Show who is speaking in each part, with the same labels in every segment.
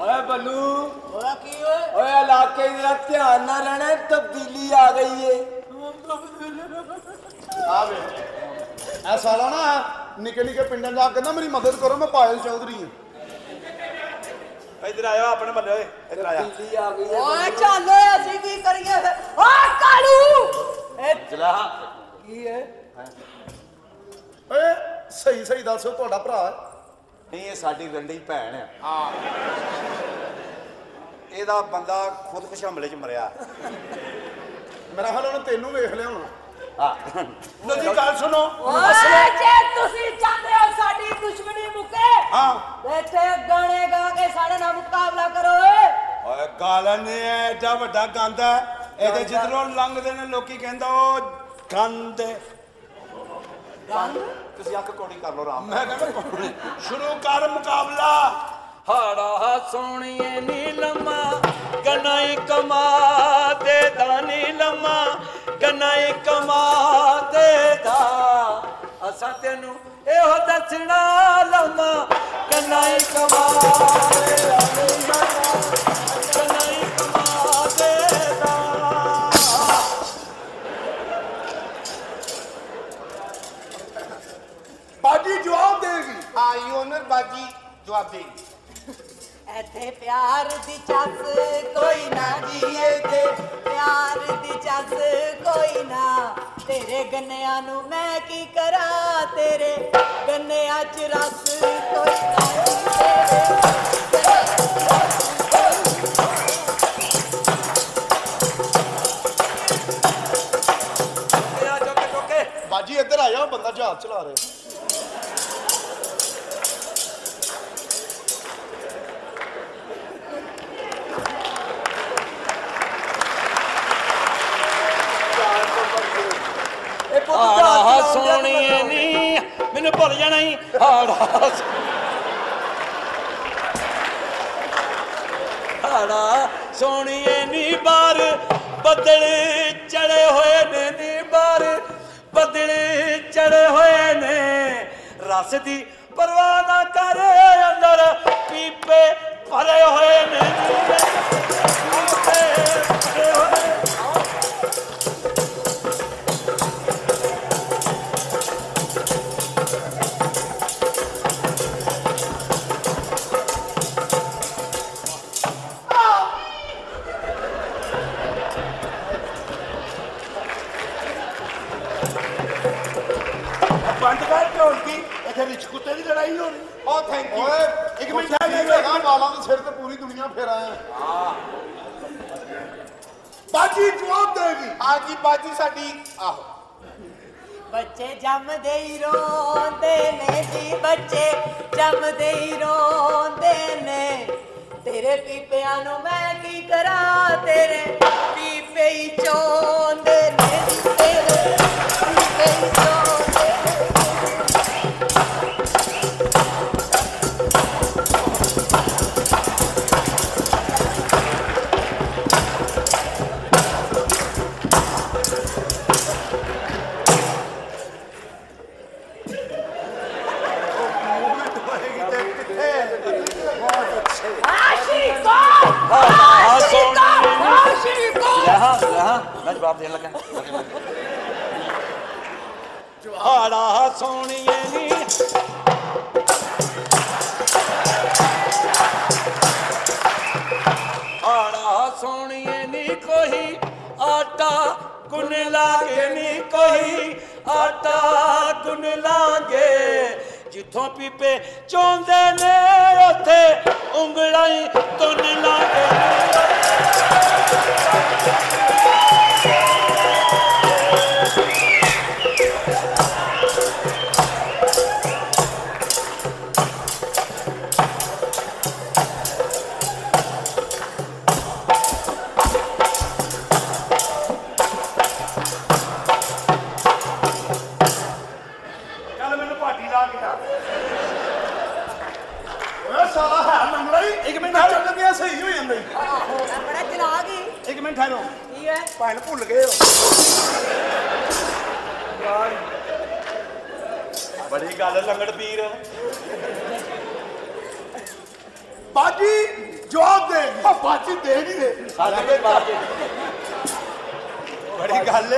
Speaker 1: ਓਏ ਬੱਲੂ।
Speaker 2: ਹੋਇਆ ਕੀ ਓਏ?
Speaker 1: ਓਏ ਇਲਾਕੇ ਦੀ ਧਿਆਨ ਨਾਲ ਰਹਿਣਾ ਤਬਦੀਲੀ ਆ ਗਈ ਏ।
Speaker 3: ਆ ਵੇ। ਐ ਸਾਲਾ ਨਾ ਨਿੱਕੇ ਨਿੱਕੇ ਪਿੰਡਾਂ ਜਾ ਕੇ ਕਹਿੰਦਾ ਮੇਰੀ ਮਦਦ ਕਰੋ ਮੈਂ ਪਾਇਲ ਚੌਧਰੀ ਹਾਂ
Speaker 4: ਇੱਧਰ ਆਇਓ ਆਪਣੇ ਮੱਲੇ ਓਏ ਇੱਧਰ ਆਇਆ।
Speaker 1: ਤਬਦੀਲੀ ਆ ਗਈ ਏ
Speaker 2: ਓਏ ਚੱਲ ਓਏ ਅਸੀਂ ਕੀ ਕਰੀਏ ਓਏ ਕਾਲੂ! ਇਹ
Speaker 4: ਚਲਾ
Speaker 2: ਕੀ ਹੈ
Speaker 3: ਓਏ ਸਹੀ ਸਹੀ ਦੱਸੋ ਤੁਹਾਡਾ ਭਰਾ?
Speaker 4: ਨਹੀਂ ਇਹ ਸਾਡੀ ਰੰਡੀ ਭੈਣ ਆ। ਇਹਦਾ ਬੰਦਾ ਖੁਦਕੁਸ਼ ਹਮਲੇ 'ਚ ਮਰਿਆ।
Speaker 3: ਮੇਰਾ ਹਾਲ ਉਹਨੇ ਤੈਨੂੰ ਵੇਖ ਲਿਆ ਹੁਣ।
Speaker 4: ਹਾਂ। ਲੋ ਜੀ ਗੱਲ ਸੁਣੋ।
Speaker 2: ਓਏ ਜੇ ਤੁਸੀਂ ਚਾਹੁੰਦੇ ਹੋ ਸਾਡੀ ਦੁਸ਼ਮਣੀ ਮੁੱਕੇ
Speaker 4: ਹਾਂ।
Speaker 2: ਇੱਥੇ ਗਾਣੇ ਗਾ ਕੇ ਸਾਡੇ ਨਾਲ ਮੁਕਾਬਲਾ ਕਰੋ। ਓਏ
Speaker 4: ਓਏ ਗਾਲਨ ਨੇ ਐਡਾ ਵੱਡਾ ਗੰਦ ਹੈ ਇਹਦੇ ਜਿੱਧਰੋਂ ਲੰਘਦੇ ਨੇ ਲੋਕੀ ਕਹਿੰਦਾ ਉਹ ਗੰਦ। ਤੁਸੀਂ ਅੱਖ ਕੋੜੀ ਕਰ ਲਓ ਰਾਮ ਮੈਂ ਕਹਿੰਦਾ ਸ਼ੁਰੂ ਕਰ ਮੁਕਾਬਲਾ।
Speaker 5: ਹਾੜਾ ਸੋਣੀਏ ਨੀਲਮਾ ਗਨਾਈ ਕਮਾ ਦੇ ਦਾ ਨੀਲਮਾ ਗਨਾਈ ਕਮਾ ਦੇ ਦਾ। ਅਸਾਂ ਤੈਨੂੰ ਇਹੋ ਦੱਸਣਾ ਲਮਾ ਗਨਾਈ ਕਮਾ ਦੇ ਦਾ। ਦੀ
Speaker 2: ਚੱਸ ਕੋਈ ਨਾ ਜੀਏ ਤੇ ਪਿਆਰ ਦੀ ਚੱਸ ਕੋਈ ਨਾ। ਤੇਰੇ ਗੰਨਿਆਂ ਨੂੰ ਮੈਂ ਕੀ ਕਰਾਂ ਤੇਰੇ? ਗੰਨਿਆਂ 'ਚ ਰਸ ਕੋਈ ਨਾ ਤੇਰੇ
Speaker 5: ਚੁੱਕੇ
Speaker 3: ਬਾਜੀ ਇੱਧਰ ਆ ਜਾ, ਬੰਦਾ ਜਹਾਜ਼ ਚਲਾ ਰਿਹਾ
Speaker 1: ਇਹ ਪੁੱਤ
Speaker 5: ਹਾੜਾ
Speaker 1: ਜਹਾਜ਼ ਚਲਾਉਣ
Speaker 5: ਸੋਣੀਏ ਨੀ। ਮੈਨੂੰ ਭੁੱਲ ਜਾਣਾ ਹੀ ਹਾੜਾ ਹਾੜਾ ਸੋਣੀਏ ਨੀ ਬਾਰ। ਬੱਦਲ ਚੜੇ ਹੋਏ ਨੇ ਨੀ ਬਾਰ। ਬੱਦਲ ਚੜੇ ਹੋਏ ਨੇ। ਰਸ ਦੀ ਪਰਵਾਹ ਨਾ ਕਰ। ਅੰਦਰ ਪੀਪੇ ਭਰੇ ਹੋਏ ਨੇ ਨੀ।
Speaker 4: ਆ ਜੀ ਬਾਜੀ ਸਾਡੀ, ਆਹੋ।
Speaker 2: ਬੱਚੇ ਜੰਮਦੇ ਹੀ ਰੋਂਦੇ ਨੇ ਜੀ ਬੱਚੇ, ਜੰਮਦੇ ਹੀ ਰੋਂਦੇ ਨੇ। ਤੇਰੇ ਪੀਪਿਆਂ ਨੂੰ ਮੈਂ ਕੀ ਕਰਾਂ, ਤੇਰੇ ਪੀਪੇ ਹੀ ਚੋਂਦੇ ਨੇ ਜੀ ਤੇਰੇ ਪੀਪੇ ਹੀ ਚੋਂਦੇ
Speaker 5: ਲਹਾ ਲਹਾ ਮੈਂ ਜਵਾਬ ਦੇਣ ਲੱਗਾ। ਹਾੜਾ ਸੋਣੀਏ ਨੀ। ਹਾੜਾ ਸੋਣੀਏ ਨੀ ਕੋਈ, ਆਟਾ ਗੁੰਨ ਲਾਗੇ ਨੀ ਕੋਈ। ਆਟਾ ਗੁੰਨ ਲਾਗੇ। ਜਿੱਥੋਂ ਪੀਪੇ ਚੋਂਦੇ ਨੇ, ਉੱਥੇ ਉਂਗਲਾਂ ਹੀ ਤੁੰਨ
Speaker 4: ਲਾ ਕੇ ਆ
Speaker 3: ਓਏ ਸਾਲਾ ਹੈ ਲੰਗੜਾ ਹੀ
Speaker 4: ਇੱਕ ਮਿੰਟ
Speaker 3: ਚੱਲ ਲੱਗਿਆ ਸਹੀ ਹੋ ਜਾਂਦਾ।
Speaker 2: ਆਹੋ ਬੜਾ ਚਲਾ ਗਈ
Speaker 4: ਇੱਕ ਮਿੰਟ ਠਹਿਰੋ।
Speaker 2: ਕੀ ਹੈ?
Speaker 4: ਭੈਣ ਭੁੱਲ ਗਏ ਹੋ। ਬੜੀ ਗੱਲ ਲੰਗੜ ਪੀਰ।
Speaker 3: ਬਾਜੀ ਜਵਾਬ ਦੇ। ਉਹ ਬਾਜੀ ਦੇ ਨਹੀਂ ਦੇ
Speaker 5: ਸਾਡੇ ਦੇ
Speaker 4: ਬੜੀ ਗੱਲ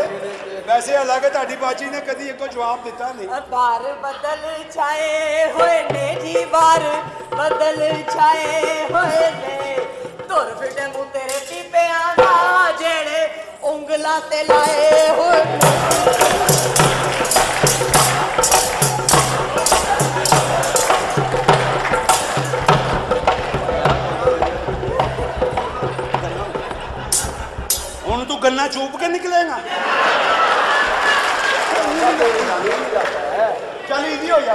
Speaker 4: ਵੈਸੇ ਹਾਲਾਂਕਿ ਤੁਹਾਡੀ ਬਾਜੀ ਨੇ ਕਦੀ ਇੱਕੋ ਜਵਾਬ ਦਿੱਤਾ ਨਹੀਂ।
Speaker 2: ਬਾਰ ਬਦਲ ਛਾਏ ਹੋਏ ਨੇ ਜੀ ਬਾਰ ਬਦਲ ਛਾਏ ਹੋਏ ਨੇ। ਧੁਰ ਫਿਟੇ ਮੂੰ ਤੇਰੇ ਪੀਪਿਆਂ ਦਾ ਜਿਹੜੇ ਉਂਗਲਾਂ ਤੇ ਲਾਏ ਹੋਏ ਨੇ।
Speaker 4: ਹੁਣ ਤੂੰ ਗੰਨਾ ਚੂਪ ਕੇ ਨਿਕਲੇਗਾ।
Speaker 3: ਚੱਲ ਇਹਦੀ ਹੋ ਜਾ।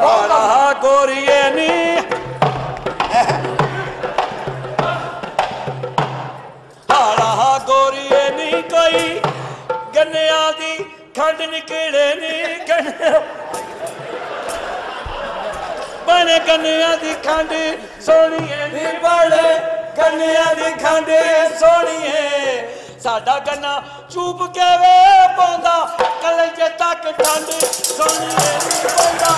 Speaker 5: ਹਾਲਾ ਗੋਰੀਏ ਨੀ। ਹਾਲਾ ਗੋਰੀਏ ਨੀ ਕੋਈ। ਗੰਨਿਆਂ ਦੀ ਖੰਡ ਨਿਕਲੇ ਨੀ ਗੰਨਿਆਂ। ਬਣ ਗੰਨਿਆਂ ਦੀ ਖੰਡ ਸੋਹਣੀਏ ਨੀ ਬੜੇ ਗੰਨਿਆਂ ਦੀ ਖੰਡ ਸੋਹਣੀਏ। ਸਾਡਾ ਗੰਨਾ ਚੂਪ ਕੇ ਵੇ ਪਾਉਂਦਾ? ਕਲਜੇ ਤੱਕ ਠੰਡ ਸੋਹਣੀਏ ਨੀ ਪਾਉਂਦਾ।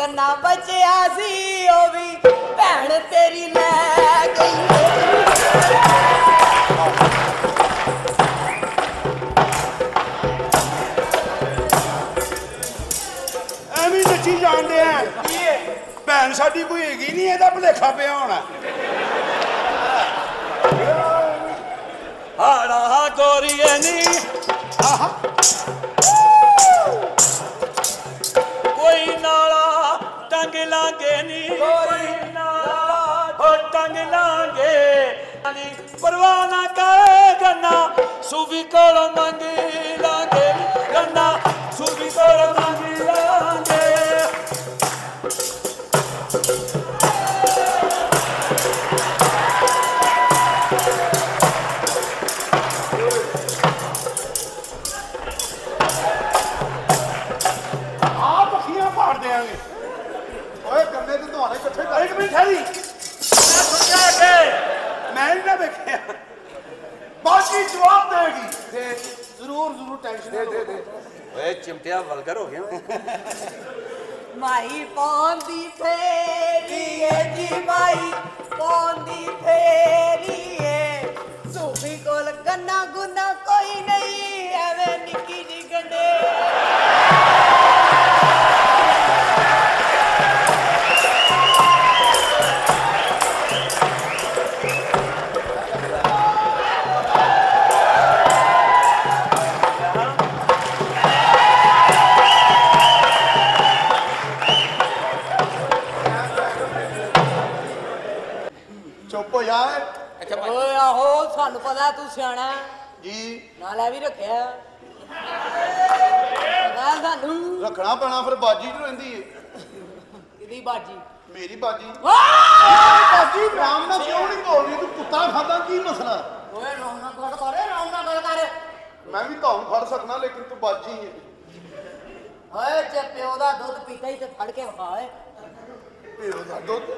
Speaker 2: ਇੱਕੋ ਗੰਨਾ ਬਚਿਆ ਸੀ ਉਹ ਵੀ ਭੈਣ ਤੇਰੀ ਲੈ ਗਈ।
Speaker 4: ਐਵੇਂ ਨੱਚੀ ਜਾਂਦੇ ਆ। ਭੈਣ ਸਾਡੀ ਕੋਈ ਹੈਗੀ ਨਹੀਂ ਇਹਦਾ ਭੁਲੇਖਾ ਪਿਆ ਹੋਣਾ।
Speaker 5: ਹਾੜਾ ਗੋਰੀਏ ਨੀ। ਕੋਈ ਸੂਫੀ ਕੋਲੋਂ ਮੰਗ
Speaker 3: ਟੈਨਸ਼ਨ ਦੇ ਦੇ ਦੇ।
Speaker 5: ਓਏ ਚਿਮਟਿਆ ਵਲਗਰ ਹੋ ਗਿਆ।
Speaker 2: ਮਾਈ ਪੌਂਦੀ ਫੇਰੀ ਏ ਜੀ ਮਾਈ ਪੌਂਦੀ ਫੇਰੀ ਏ ਸੂਫੀ ਕੋਲ ਗੰਨਾ ਗੁੰਨਾ ਕੋਈ ਨਹੀਂ ਐਵੇਂ ਨਿੱਕੀ ਜੀ ਗੰਡੇ। ਆਹੋ ਸਾਨੂੰ ਪਤਾ ਤੂੰ ਸਿਆਣਾ
Speaker 3: ਜੀ।
Speaker 2: ਨਾਲ ਇਹ ਵੀ ਰੱਖਿਆ ਪਤਾ ਸਾਨੂੰ
Speaker 3: ਰੱਖਣਾ ਪੈਣਾ ਫਿਰ ਬਾਜੀ ਚ ਰਹਿੰਦੀ ਏ?
Speaker 2: ਕਿਦੀ ਬਾਜੀ?
Speaker 3: ਮੇਰੀ ਬਾਜੀ। ਬਾਜੀ ਰਾਮ ਨਾਲ ਕਿਉਂ ਨਹੀਂ ਬੋਲਦੀ? ਤੂੰ ਕੁੱਤਾ ਖਾਦਾ ਕੀ ਮਸਲਾ?
Speaker 2: ਓਏ ਰੌਣਾ ਗੱਲ ਕਰ ਰੌਣਾ ਗੱਲ ਕਰ।
Speaker 3: ਮੈਂ ਵੀ ਤੁਹਾਨੂੰ ਫੜ ਸਕਦਾ ਲੇਕਿਨ ਤੂੰ ਬਾਜੀ ਏ।
Speaker 2: ਓਏ ਜੇ ਪਿਓ ਦਾ ਦੁੱਧ ਪੀਤਾ ਹੀ ਤੇ ਫੜ ਕੇ ਓਏ।
Speaker 3: ਪਿਓ ਦਾ ਦੁੱਧ?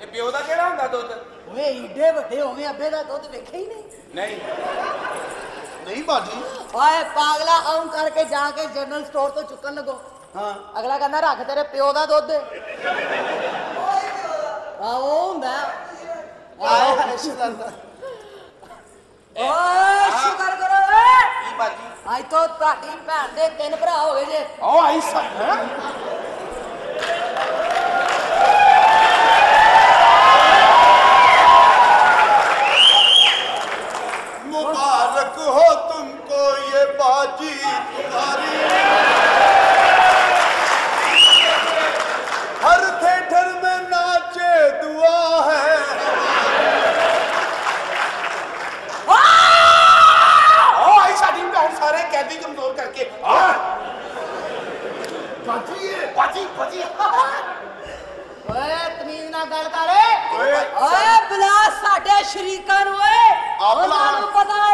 Speaker 1: ਇਹ ਪਿਓ ਦਾ ਕਿਹੜਾ ਹੁੰਦਾ ਦੁੱਧ?
Speaker 2: ਓਏ ਈਡੇ ਵੱਡੇ ਹੋਵੇਂ ਅੱਬੇ ਦਾ ਦੁੱਧ ਵੇਖਿਆ ਹੀ ਨਹੀਂ?
Speaker 1: ਨਹੀਂ।
Speaker 3: ਨਹੀਂ ਬਾਜੀ।
Speaker 2: ਓਏ ਪਾਗਲਾ ਆਉਂ ਕਰਕੇ ਜਾ ਕੇ ਜਨਰਲ ਸਟੋਰ ਤੋਂ ਚੁੱਕਣ ਲੱਗੋ।
Speaker 3: ਹਾਂ।
Speaker 2: ਅਗਲਾ ਕਹਿੰਦਾ ਰੱਖ ਤੇਰੇ ਪਿਓ ਦਾ ਦੁੱਧ। ਆ ਉਹ ਹੁੰਦਾ।
Speaker 3: ਆਏ ਹਰਸ਼ਦਾਂ
Speaker 2: ਓਏ ਸ਼ੁਕਰ ਕਰੋ ਓਏ।
Speaker 1: ਕੀ ਬਾਜੀ?
Speaker 2: ਅੱਜ ਤੋਂ ਤੁਹਾਡੀ ਭੈਣ ਦੇ ਤਿੰਨ ਭਰਾ ਹੋ ਗਏ ਜੇ।
Speaker 3: ਆਓ ਆਈ ਸਭ हो तुमको ये बाजी तुम्हारी। हर थिएटर में नाचे दुआ है। सारे कैदी कमजोर करके। ਬਾਜੀ ਏ
Speaker 6: ਬਾਜੀ ਬਾਜੀ
Speaker 2: ਓਏ ਤਮੀਜ਼ ਨਾਲ ਗੱਲ ਕਰ ਓਏ ਬੁਲਾ ਸਾਡੇ ਸ਼ਰੀਕਾਂ
Speaker 3: ਨੂੰ
Speaker 2: ਓਏ ਉਹਨਾਂ ਨੂੰ ਪਤਾ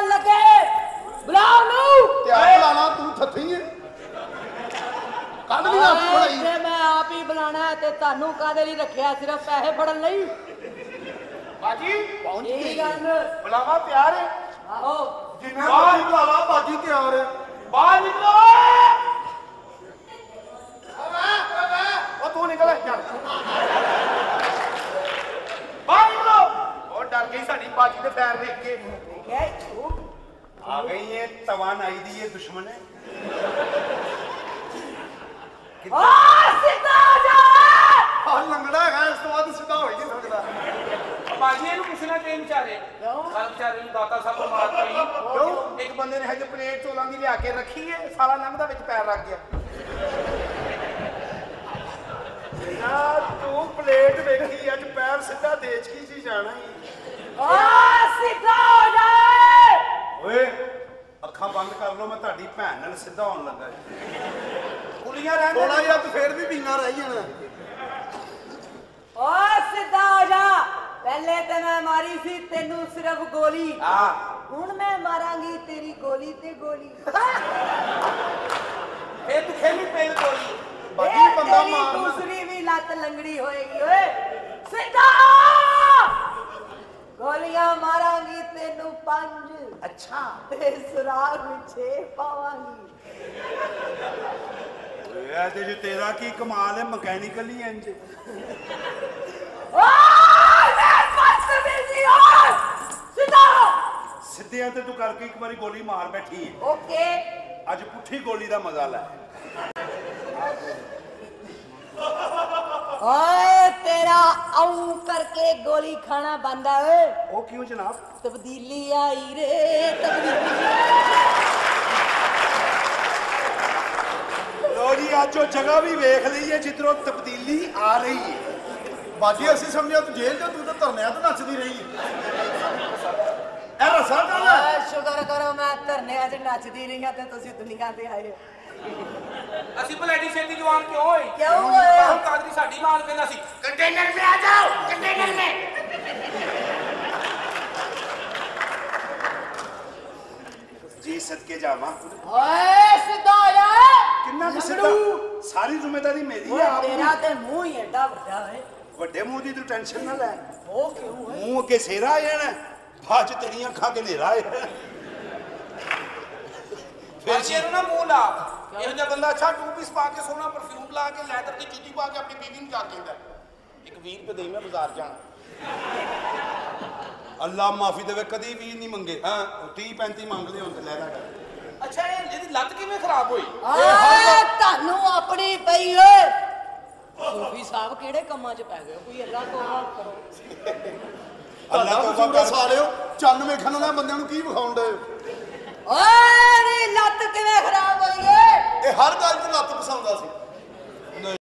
Speaker 3: ਬਣਾਈ।
Speaker 2: ਜੇ ਮੈਂ ਆਪ ਹੀ ਬੁਲਾਣਾ ਹੈ ਤੇ ਤੁਹਾਨੂੰ ਕਾਦੇ ਲਈ ਰੱਖਿਆ? ਸਿਰਫ ਪੈਸੇ ਫੜਨ ਲਈ।
Speaker 3: ਬਾਜੀ ਪਹੁੰਚ ਗਈ।
Speaker 2: ਗੱਲ।
Speaker 3: ਬੁਲਾਵਾ ਤਿਆਰ ਹੈ।
Speaker 2: ਆਹੋ।
Speaker 3: ਜਿੰਨਾ ਮਰਜ਼ੀ ਬੁਲਾਵਾ ਬਾਜੀ ਤਿਆਰ ਹੈ।
Speaker 6: ਬਾਹਰ ਨਿਕਲੋ।
Speaker 3: ਉਹ ਤੂੰ ਨਿਕਲ। ਚੱਲ।
Speaker 6: ਬਾਹਰ ਨਿਕਲੋ।
Speaker 3: ਉਹ ਡਰ ਗਈ ਸਾਡੀ ਬਾਜੀ ਦੇ ਪੈਰ ਦੇਖ ਕੇ।
Speaker 4: ਆ ਗਈ ਇਹ ਤਵਾਨਾਈ ਦੀ ਇਹ ਦੁਸ਼ਮਣ। ਹੈ
Speaker 2: ਆ ਸਿੱਧਾ ਹੋ ਜਾ
Speaker 3: ਆ ਲੰਗੜਾ ਹੈਗਾ ਇਸ ਤੋਂ ਬਾਅਦ ਸਿੱਧਾ ਹੋ ਹੀ ਨਹੀਂ ਸਕਦਾ।
Speaker 6: ਬਾਜੀ ਇਹਨੂੰ ਕਿਸੇ ਨਾਲ ਟ੍ਰੇਨ ਚਾਰੇ
Speaker 2: ਕਿਉਂ?
Speaker 6: ਕੱਲ ਵਿਚਾਰੇ ਨੂੰ ਦਾਤਾ ਸਾਹਿਬ ਨੂੰ ਮਾਰ ਪਈ
Speaker 3: ਕਿਉਂ? ਇੱਕ ਬੰਦੇ ਨੇ ਹਜੇ ਪਲੇਟ ਚੋਲਾਂ ਦੀ ਲਿਆ ਕੇ ਰੱਖੀ ਹੈ ਸਾਲਾ ਲੰਘਦਾ ਵਿੱਚ ਪੈਰ ਰੱਖ ਗਿਆ।
Speaker 4: ਯਾਰ ਤੂੰ ਪਲੇਟ ਵੇਖੀ ਅੱਜ ਪੈਰ ਸਿੱਧਾ ਦੇਚ ਕੀ ਸੀ ਜਾਣਾ ਹੀ
Speaker 2: ਆ ਸਿੱਧਾ ਹੋ ਜਾ
Speaker 4: ਓਏ ਬੰਦ ਕਰ ਲਓ ਮੈਂ ਤੁਹਾਡੀ ਭੈਣ ਨਾਲ ਸਿੱਧਾ ਹੋਣ ਲੱਗਾ ਜੀ। ਕੁਲੀਆਂ ਰਹਿਣ
Speaker 3: ਥੋੜਾ ਜਿਹਾ ਤੂੰ ਫੇਰ ਵੀ ਪੀਣਾ ਰਹਿ ਜਾਣਾ।
Speaker 2: ਓ ਸਿੱਧਾ ਹੋ ਜਾ। ਪਹਿਲੇ ਤੇ ਮੈਂ ਮਾਰੀ ਸੀ ਤੈਨੂੰ ਸਿਰਫ ਗੋਲੀ।
Speaker 4: ਆ
Speaker 2: ਹੁਣ ਮੈਂ ਮਾਰਾਂਗੀ ਤੇਰੀ ਗੋਲੀ ਤੇ ਗੋਲੀ।
Speaker 6: ਫੇਰ ਤੂੰ ਖੇਲੀ ਪੇਲ ਕੋਲੀ
Speaker 3: ਬਾਜੀ
Speaker 2: ਇਹ
Speaker 3: ਬੰਦਾ
Speaker 2: ਤੇਰੀ
Speaker 3: ਮਾਰਨਾ।
Speaker 2: ਦੂਸਰੀ ਵੀ ਲੱਤ ਲੰਗੜੀ ਹੋਏਗੀ ਓਏ। ਸਿੱਧਾ ਹੋ! ਗੋਲੀਆਂ ਮਾਰਾਂਗੀ ਤੈਨੂੰ ਪੰਜ।
Speaker 3: ਅੱਛਾ।
Speaker 2: ਤੇ ਸੁਰਾਗ ਵਿੱਚੇ ਪਾਵਾਂਗੀ।
Speaker 4: ਇਹ ਤੇ ਜੇ ਤੇਰਾ ਕੀ ਕਮਾਲ ਹੈ ਮਕੈਨੀਕਲੀ ਇੰਜ! ਸਿੱਧਿਆਂ ਤੇ ਤੂੰ ਕਰਕੇ ਇੱਕ ਵਾਰੀ ਗੋਲੀ ਮਾਰ ਬੈਠੀ ਹੈ
Speaker 2: ਓਕੇ।
Speaker 4: ਅੱਜ ਪੁੱਠੀ ਗੋਲੀ ਦਾ ਮਜ਼ਾ ਲੈ।
Speaker 2: ਓਏ ਤੇਰਾ ਆਉਂ ਕਰਕੇ ਗੋਲੀ ਖਾਣਾ ਬੰਦਾ ਓਏ।
Speaker 4: ਉਹ ਕਿਉਂ ਜਨਾਬ?
Speaker 2: ਤਬਦੀਲੀ ਆਈ ਰੇ ਤਬਦੀਲੀ।
Speaker 4: ਲੋ ਜੀ ਅੱਜ ਉਹ ਜਗ੍ਹਾ ਵੀ ਵੇਖ ਲਈ ਹੈ ਜਿੱਧਰੋਂ ਤਬਦੀਲੀ ਆ ਰਹੀ ਹੈ।
Speaker 3: ਬਾਜੀ ਅਸੀਂ ਸਮਝਿਆ ਤੂੰ ਜੇਲ੍ਹ ਚ ਤੂੰ ਤਾਂ ਧਰਨਿਆਂ ਤੇ ਨੱਚਦੀ ਰਹੀ ਇਹ ਰਸਾ ਕਰ
Speaker 2: ਓਏ ਸ਼ੁਕਰ ਕਰੋ ਮੈਂ ਧਰਨਿਆਂ 'ਚ ਨੱਚਦੀ ਰਹੀ ਹਾਂ ਤੇ ਤੁਸੀਂ ਦੁਨੀਆ ਤੇ ਆਏ ਹੋ।
Speaker 6: ਅਸੀਂ ਭਲੇਡੀ ਛੇਤੀ ਜਵਾਨ ਕਿਉਂ ਹੋਏ?
Speaker 2: ਕਿਉਂ ਹੋਏ?
Speaker 6: ਬਾਹਰ ਕਾਦਰੀ ਸਾਡੀ ਮਾਂ ਨੂੰ ਕਹਿੰਦਾ ਸੀ ਕੰਟੇਨਰ ਮੇ ਆ ਜਾਓ ਕੰਟੇਨਰ ਮੇ
Speaker 4: ਜੀ ਸਦਕੇ ਜਾਵਾਂ।
Speaker 2: ਓਏ ਸਿੱਧਾ ਹੋ ਜਾ।
Speaker 4: ਕਿੰਨਾ ਕੁ ਸਿੱਧਾ? ਸਾਰੀ ਜ਼ਿੰਮੇਵਾਰੀ ਮੇਰੀ ਹੈ ਆਪ
Speaker 2: ਤੇਰਾ ਤੇ ਮੂੰਹ ਹੀ ਐਡਾ ਵੱਡਾ ਓਏ।
Speaker 4: ਵੱਡੇ ਮੂੰਹ ਦੀ ਤੂੰ ਟੈਨਸ਼ਨ ਨਾ ਲੈ।
Speaker 2: ਉਹ ਕਿਉਂ ਓਏ?
Speaker 4: ਮੂੰਹ ਅੱਗੇ ਸੇਰਾ ਆ ਜਾਣਾ। ਬਾਅਦ ਤੇਰੀਆਂ ਅੱਖਾਂ ਕੇ ਹਨੇਰਾ ਆ ਜਾਣਾ।
Speaker 6: ਫਿਰ ਸ਼ੇਰ ਨਾ ਮੂੰਹ ਲਾ। ਇਹੋ ਜਿਹਾ ਬੰਦਾ ਅੱਛਾ ਟੂ ਪੀਸ ਪਾ ਕੇ ਸੋਹਣਾ ਪਰਫਿਊਮ ਲਾ ਕੇ ਲੈਦਰ ਦੀ ਜੁੱਤੀ ਪਾ ਕੇ ਆਪਣੀ ਬੀਵੀ ਨੂੰ ਜਾ ਕੇ ਕਹਿੰਦਾ ਇੱਕ 20 ਰੁਪਏ ਦੇਈ ਮੈਂ ਬਾਜ਼ਾਰ ਜਾਣਾ।
Speaker 4: ਅੱਲਾ ਮਾਫੀ ਦੇਵੇ ਕਦੀ ਵੀ ਨਹੀਂ ਮੰਗੇ। ਹਾਂ 30 35 ਮੰਗ ਲਿਓ ਤੇ ਲੈ ਲੈ
Speaker 6: ਅੱਛਾ ਇਹ ਇਹਦੀ ਲੱਤ ਕਿਵੇਂ ਖਰਾਬ ਹੋਈ?
Speaker 2: ਓਏ ਤੁਹਾਨੂੰ ਆਪਣੀ ਪਈ ਓਏ! ਸੂਫੀ ਸਾਹਿਬ ਕਿਹੜੇ ਕੰਮਾਂ 'ਚ ਪੈ ਗਏ ਹੋ? ਕੋਈ ਅੱਲਾ ਤੋਬਾ ਕਰੋ।
Speaker 4: ਅੱਲਾ ਤੋਬਾ ਕਰ।
Speaker 3: ਸਾਲਿਓ ਚੰਨ ਵੇਖਣ ਵਾਲੇ ਬੰਦਿਆਂ ਨੂੰ ਕੀ ਵਿਖਾਉਣ ਦੇ
Speaker 2: ਓਏ ਨੀ ਲੱਤ ਕਿਵੇਂ ਖਰਾਬ ਹੋਈ ਏ?
Speaker 3: ਇਹ ਹਰ ਗੱਲ 'ਚ ਲੱਤ ਪਸਾਉਂਦਾ ਸੀ।